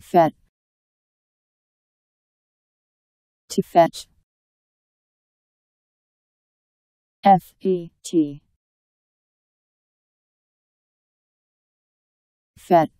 Fet. To fetch. F E T. Fet.